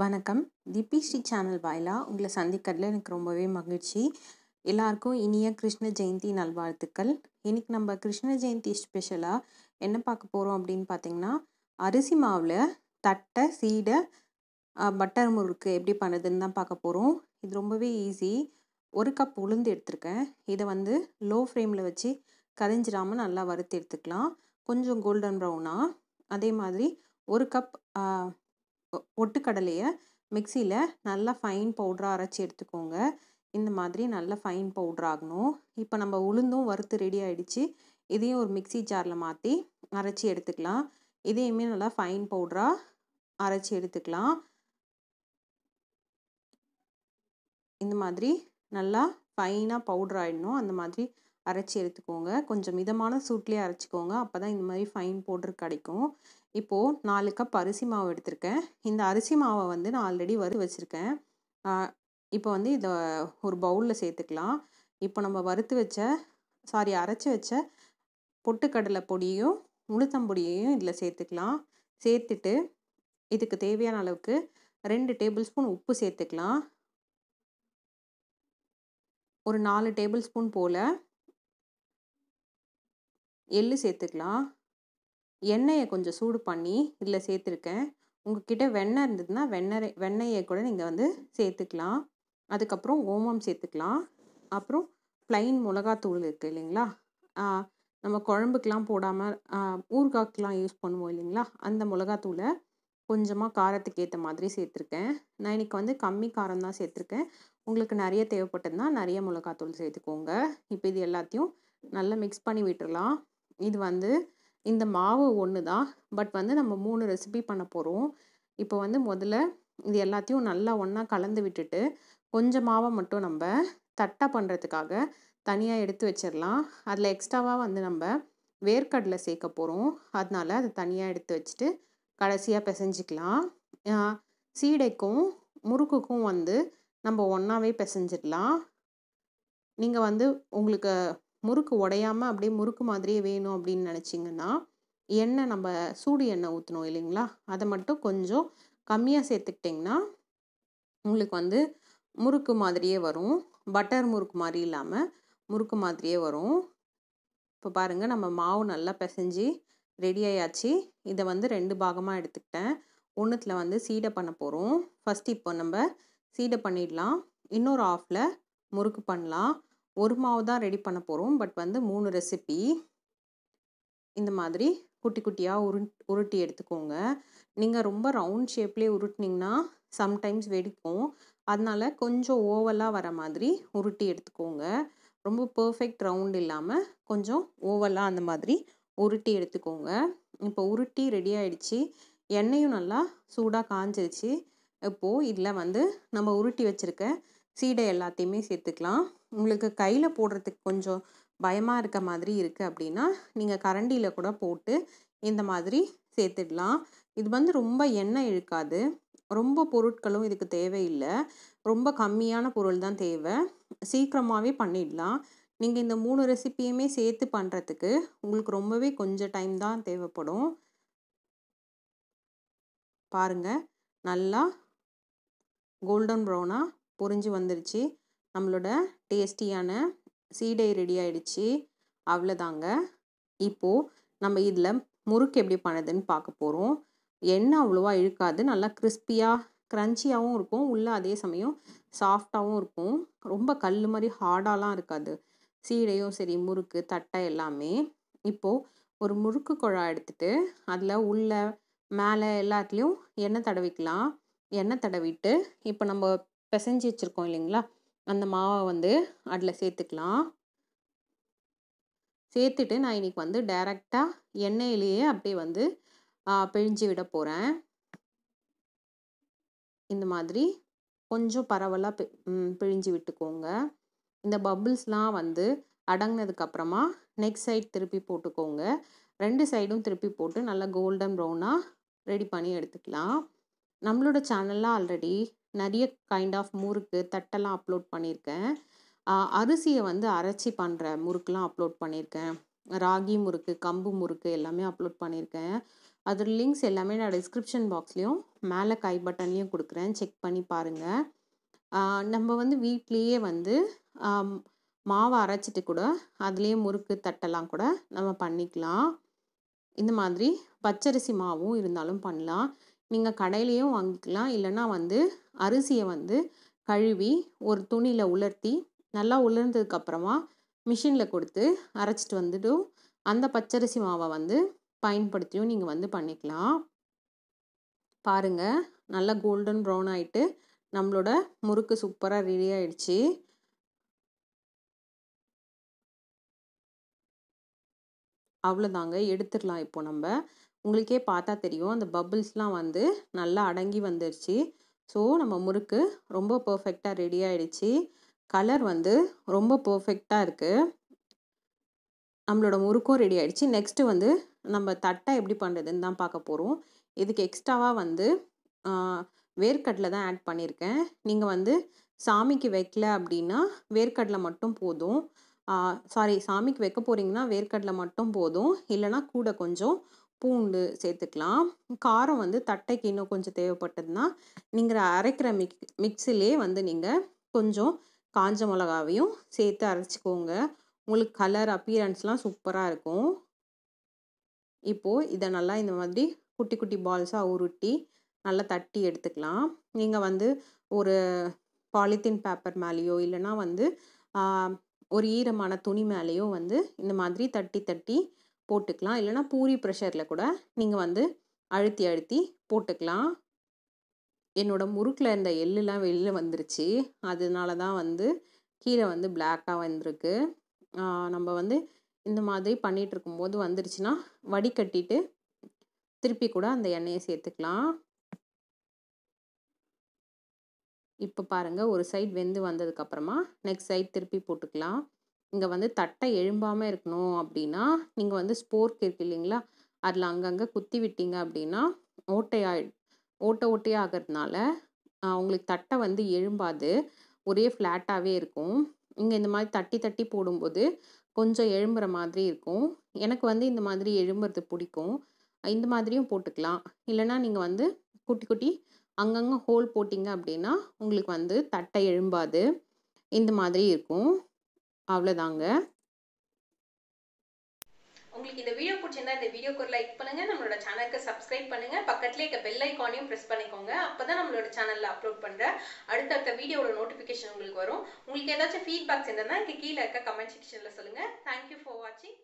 வணக்கம். திப்பி ஸ்ரீ சேனல் வாயிலாக உங்களை சந்திக்கிறதுல எனக்கு ரொம்பவே மகிழ்ச்சி. எல்லாருக்கும் இனிய கிருஷ்ண ஜெயந்தி நல்வாழ்த்துக்கள். இன்னைக்கு நம்ம கிருஷ்ண ஜெயந்தி ஸ்பெஷலாக என்ன பார்க்க போகிறோம் அப்படின்னு பார்த்தீங்கன்னா அரிசி மாவில் தட்டை சீடை பட்டர் முறுக்கு எப்படி பண்ணுறதுன்னு தான் பார்க்க போகிறோம் இது ரொம்பவே ஈஸி. ஒரு கப் உளுந்து எடுத்திருக்கேன். இதை வந்து லோ ஃப்ளேமில் வச்சு கரைஞ்சிடாமல் நல்லா வறுத்து எடுத்துக்கலாம். கொஞ்சம் கோல்டன் ப்ரௌனாக அதே மாதிரி ஒரு கப் பொட்டுக்கடலையை மிக்சியில் நல்லா ஃபைன் பவுடராக அரைச்சி எடுத்துக்கோங்க. இந்த மாதிரி நல்லா ஃபைன் பவுடர் ஆகணும். இப்போ நம்ம உளுந்தும் வறுத்து ரெடி ஆகிடுச்சு இதையும் ஒரு மிக்ஸி ஜாரில் மாற்றி அரைச்சி எடுத்துக்கலாம். இதையுமே நல்லா ஃபைன் பவுடராக அரைச்சி எடுத்துக்கலாம். இந்த மாதிரி நல்லா ஃபைனாக பவுடர் ஆகிடணும் அந்த மாதிரி அரைச்சி எடுத்துக்கோங்க. கொஞ்சம் மிதமான சூட்லேயே அரைச்சிக்கோங்க. அப்போ தான் இந்த மாதிரி ஃபைன் பவுடர் கிடைக்கும். இப்போது நாலு கப் அரிசி மாவு எடுத்திருக்கேன். இந்த அரிசி மாவை வந்து நான் ஆல்ரெடி வறுத்து வச்சுருக்கேன். இப்போ வந்து இதை ஒரு பவுலில் சேர்த்துக்கலாம். இப்போ நம்ம வறுத்து வச்ச சாரி அரைச்சி வச்ச பொட்டுக்கடலை பொடியும் உளுத்தம்பொடியையும் இதில் சேர்த்துக்கலாம். சேர்த்துட்டு இதுக்கு தேவையான அளவுக்கு ரெண்டு டேபிள் ஸ்பூன் உப்பு சேர்த்துக்கலாம். ஒரு நாலு டேபிள் ஸ்பூன் போல் எள்ளு சேர்த்துக்கலாம். எண்ணெயை கொஞ்சம் சூடு பண்ணி இதில் சேர்த்துருக்கேன். உங்ககிட்ட வெண்ணெய் இருந்ததுன்னா வெண்ணெய் வெண்ணெயை கூட நீங்கள் வந்து சேர்த்துக்கலாம். அதுக்கப்புறம் ஓமம் சேர்த்துக்கலாம். அப்புறம் ப்ளைன் மிளகாத்தூள் இருக்குது இல்லைங்களா? நம்ம குழம்புக்கெலாம் போடாமல் ஊறுகாய்க்கெலாம் யூஸ் பண்ணுவோம் இல்லைங்களா? அந்த மிளகாத்தூளை கொஞ்சமாக காரத்துக்கு ஏற்ற மாதிரி சேர்த்துருக்கேன். நான் இன்னைக்கு வந்து கம்மி காரம் தான் சேர்த்துருக்கேன். உங்களுக்கு நிறைய தேவைப்பட்டதுன்னா நிறைய மிளகாத்தூள் சேர்த்துக்கோங்க. இப்போ இது எல்லாத்தையும் நல்லா மிக்ஸ் பண்ணி விட்டுடலாம் இது வந்து இந்த மாவு ஒன்று தான். பட் வந்து நம்ம மூணு ரெசிபி பண்ண போகிறோம் இப்போ வந்து முதல்ல இது எல்லாத்தையும் நல்லா ஒன்றா கலந்து விட்டுட்டு கொஞ்சம் மாவை மட்டும் நம்ம தட்டை பண்ணுறதுக்காக தனியாக எடுத்து வச்சிடலாம். அதில் எக்ஸ்ட்ராவாக வந்து நம்ம வேர்க்கடலை சேர்க்க போகிறோம் அதனால அதை தனியாக எடுத்து வச்சுட்டு கடைசியாக பிசைஞ்சிக்கலாம். சீடைக்கும் முறுக்குக்கும் வந்து நம்ம ஒன்றாவே பிசைஞ்சிடலாம். நீங்கள் வந்து உங்களுக்கு முறுக்கு உடையாமல் அப்படியே முறுக்கு மாதிரியே வேணும் அப்படின்னு நினச்சிங்கன்னா எண்ணெய் நம்ம சூடு எண்ணெய் ஊற்றணும் இல்லைங்களா? அதை மட்டும் கொஞ்சம் கம்மியாக சேர்த்துக்கிட்டிங்கன்னா உங்களுக்கு வந்து முறுக்கு மாதிரியே வரும். பட்டர் முறுக்கு மாதிரி இல்லாமல் முறுக்கு மாதிரியே வரும். இப்போ பாருங்கள் நம்ம மாவு நல்லா பிசைஞ்சு ரெடி ஆயாச்சு. இதை வந்து ரெண்டு பாகமாக எடுத்துக்கிட்டேன். ஒன்றுத்தில் வந்து சீடை பண்ண போகிறோம் ஃபஸ்ட் இப்போ நம்ம சீடை பண்ணிடலாம். இன்னொரு ஆஃபில் முறுக்கு பண்ணலாம். ஒரு மாவு தான் ரெடி பண்ண போகிறோம் பட் வந்து மூணு ரெசிபி இந்த மாதிரி குட்டி குட்டியாக உரு உருட்டி எடுத்துக்கோங்க. நீங்கள் ரொம்ப ரவுண்ட் ஷேப்லேயே உருட்டினீங்கன்னா சம்டைம்ஸ் வெடிக்கும். அதனால கொஞ்சம் ஓவலாக வர மாதிரி உருட்டி எடுத்துக்கோங்க. ரொம்ப பர்ஃபெக்ட் ரவுண்ட் இல்லாமல் கொஞ்சம் ஓவலாக அந்த மாதிரி உருட்டி எடுத்துக்கோங்க. இப்போ உருட்டி ரெடி ஆயிடுச்சு. எண்ணெயும் நல்லா சூடாக காஞ்சிருச்சு. இப்போது இதில் வந்து நம்ம உருட்டி வச்சுருக்க சீடை எல்லாத்தையுமே சேர்த்துக்கலாம். உங்களுக்கு கையில் போடுறதுக்கு கொஞ்சம் பயமாக இருக்க மாதிரி இருக்குது அப்படின்னா நீங்கள் கரண்டியில் கூட போட்டு இந்த மாதிரி சேர்த்துடலாம். இது வந்து ரொம்ப எண்ணெய் இழுக்காது. ரொம்ப பொருட்களும் இதுக்கு தேவையில்லை. ரொம்ப கம்மியான பொருள் தான் தேவை. சீக்கிரமாகவே பண்ணிடலாம். நீங்கள் இந்த மூணு ரெசிப்பியுமே சேர்த்து பண்ணுறதுக்கு உங்களுக்கு ரொம்பவே கொஞ்சம் டைம் தான் தேவைப்படும். பாருங்கள் நல்லா கோல்டன் ப்ரௌனாக பொரிஞ்சு வந்துருச்சு. நம்மளோட டேஸ்டியான சீடை ரெடி ஆயிடுச்சு. அவ்வளோதாங்க. இப்போது நம்ம இதில் முறுக்கு எப்படி பண்ணுதுன்னு பார்க்க போகிறோம் எண்ணெய் அவ்வளோவா இழுக்காது. நல்லா கிறிஸ்பியாக க்ரன்ச்சியாகவும் இருக்கும். உள்ளே அதே சமயம் சாஃப்டாகவும் இருக்கும். ரொம்ப கல் மாதிரி ஹார்டாலாம் இருக்காது. சீடையும் சரி முறுக்கு தட்டை எல்லாமே. இப்போது ஒரு முறுக்கு குழா எடுத்துட்டு அதில் உள்ள மேலே எல்லாத்துலேயும் எண்ணெய் தடவிக்கலாம். எண்ணெய் தடவிட்டு இப்போ நம்ம பிசைஞ்சி வச்சுருக்கோம் இல்லைங்களா? அந்த மாவை வந்து அதில் சேர்த்துக்கலாம். சேர்த்துட்டு நான் இன்னைக்கு வந்து டைரெக்டாக எண்ணெயிலேயே அப்படியே வந்து பிழிஞ்சு விட போகிறேன் இந்த மாதிரி கொஞ்சம் பரவலாக பி பிழிஞ்சு விட்டுக்கோங்க. இந்த பபுள்ஸ்லாம் வந்து அடங்கினதுக்கப்புறமா நெக்ஸ்ட் சைட் திருப்பி போட்டுக்கோங்க. ரெண்டு சைடும் திருப்பி போட்டு நல்லா கோல்டன் ப்ரௌனாக ரெடி பண்ணி எடுத்துக்கலாம். நம்மளோட சேனலில் ஆல்ரெடி நிறைய கைண்ட் ஆஃப் முறுக்கு தட்டெல்லாம் அப்லோட் பண்ணியிருக்கேன். அரிசியை வந்து அரைச்சி பண்ணுற முறுக்குலாம் அப்லோட் பண்ணியிருக்கேன். ராகி முறுக்கு கம்பு முறுக்கு எல்லாமே அப்லோட் பண்ணியிருக்கேன். அதோட லிங்க்ஸ் எல்லாமே நான் டிஸ்கிரிப்ஷன் பாக்ஸ்லேயும் மேலே கை பட்டன்லேயும் கொடுக்குறேன். செக் பண்ணி பாருங்கள் நம்ம வந்து வீட்லேயே வந்து மாவை அரைச்சிட்டு கூட அதுலேயே முறுக்கு தட்டெல்லாம் கூட நம்ம பண்ணிக்கலாம். இந்த மாதிரி பச்சரிசி மாவும் இருந்தாலும் பண்ணலாம். நீங்கள் கடையிலையும் வாங்கிக்கலாம். இல்லைன்னா வந்து அரிசியை வந்து கழுவி ஒரு துணியில் உலர்த்தி நல்லா உலர்ந்ததுக்கப்புறமா மிஷினில் கொடுத்து அரைச்சிட்டு வந்துட்டும் அந்த பச்சரிசி மாவை வந்து பயன்படுத்தியும் நீங்கள் வந்து பண்ணிக்கலாம். பாருங்கள் நல்லா கோல்டன் ப்ரௌன் ஆகிட்டு நம்மளோட முறுக்கு சூப்பராக ரெடி ஆயிடுச்சு. அவ்வளோதாங்க எடுத்துடலாம் இப்போ நம்ம. உங்களுக்கே பார்த்தா தெரியும். அந்த பப்புள்ஸ்லாம் வந்து நல்லா அடங்கி வந்துருச்சு. ஸோ நம்ம முறுக்கு ரொம்ப பர்ஃபெக்டாக ரெடி ஆகிடுச்சு கலர் வந்து ரொம்ப பர்ஃபெக்டாக இருக்குது நம்மளோட முறுக்கும் ரெடி ஆகிடுச்சு நெக்ஸ்ட்டு வந்து நம்ம தட்டை எப்படி பண்ணுறதுன்னு தான் பார்க்க போகிறோம் இதுக்கு எக்ஸ்ட்ராவாக வந்து வேர்க்கடலை தான் ஆட் பண்ணியிருக்கேன். நீங்கள் வந்து சாமிக்கு வைக்கல அப்படின்னா வேர்க்கடலை மட்டும் போதும். சாரி சாமிக்கு வைக்க போகிறீங்கன்னா வேர்க்கடலை மட்டும் போதும். இல்லைன்னா கூட கொஞ்சம் பூண்டு சேர்த்துக்கலாம். காரம் வந்து தட்டைக்கு இன்னும் கொஞ்சம் தேவைப்பட்டதுன்னா நீங்கள் அரைக்கிற மிக் மிக்ஸிலே வந்து நீங்கள் கொஞ்சம் காஞ்ச மிளகாவையும் சேர்த்து அரைச்சிக்கோங்க. உங்களுக்கு கலர் அப்பியரன்ஸ்லாம் சூப்பராக இருக்கும். இப்போது இதை நல்லா இந்த மாதிரி குட்டி குட்டி பால்ஸாக உருட்டி நல்லா தட்டி எடுத்துக்கலாம். நீங்கள் வந்து ஒரு பாலித்தீன் பேப்பர் மேலேயோ இல்லைன்னா வந்து ஒரு ஈரமான துணி மேலேயோ வந்து இந்த மாதிரி தட்டி தட்டி போட்டுக்கலாம். இல்லைன்னா பூரி ப்ரெஷரில் கூட நீங்கள் வந்து அழுத்தி அழுத்தி போட்டுக்கலாம். என்னோட முறுக்கில் இருந்த எள்ளுலாம் வெளியில் வந்துருச்சு. அதனால தான் வந்து கீழே வந்து பிளாக்காக வந்திருக்கு. நம்ம வந்து இந்த மாதிரி பண்ணிகிட்டு இருக்கும்போது வந்துருச்சுன்னா வடிகட்டிட்டு திருப்பி கூட அந்த எண்ணெயை சேர்த்துக்கலாம். இப்போ பாருங்கள் ஒரு சைட் வெந்து வந்ததுக்கப்புறமா நெக்ஸ்ட் சைட் திருப்பி போட்டுக்கலாம். இங்கே வந்து தட்டை எழும்பாமல் இருக்கணும் அப்படின்னா நீங்கள் வந்து ஸ்போர்க் இருக்கு இல்லைங்களா? அதில் அங்கங்கே குத்தி விட்டீங்க அப்படின்னா ஓட்டையாய் ஓட்டை ஓட்டையாக ஆகிறதுனால உங்களுக்கு தட்டை வந்து எழும்பாது. ஒரே ஃப்ளாட்டாகவே இருக்கும். இங்கே இந்த மாதிரி தட்டி தட்டி போடும்போது கொஞ்சம் எழும்புற மாதிரி இருக்கும். எனக்கு வந்து இந்த மாதிரி எழும்புறது பிடிக்கும். இந்த மாதிரியும் போட்டுக்கலாம். இல்லைன்னா நீங்கள் வந்து குட்டி குட்டி அங்கங்கே ஹோல் போட்டிங்க அப்படின்னா உங்களுக்கு வந்து தட்டை எழும்பாது. இந்த மாதிரி இருக்கும். அவ்வளோதாங்க. உங்களுக்கு இந்த வீடியோ பிடிச்சிருந்தா இந்த வீடியோக்கு ஒரு லைக் பண்ணுங்க நம்மளோட சேனலுக்கு சப்ஸ்கிரைப் பண்ணுங்க பக்கத்துலேயே இருக்க பெல் ஐக்கானையும் ப்ரெஸ் பண்ணிக்கோங்க அப்பதான் நம்மளோட சேனல்ல அப்லோட் பண்ற அடுத்தடுத்த வீடியோட நோட்டிபிகேஷன் உங்களுக்கு வரும். உங்களுக்கு ஏதாச்சும் ஃபீட்பேக்ஸ் இருந்தா இங்க கீழே இருக்க கமெண்ட் செக்ஷன்ல சொல்லுங்க. தேங்க்யூ ஃபார் வாட்சிங்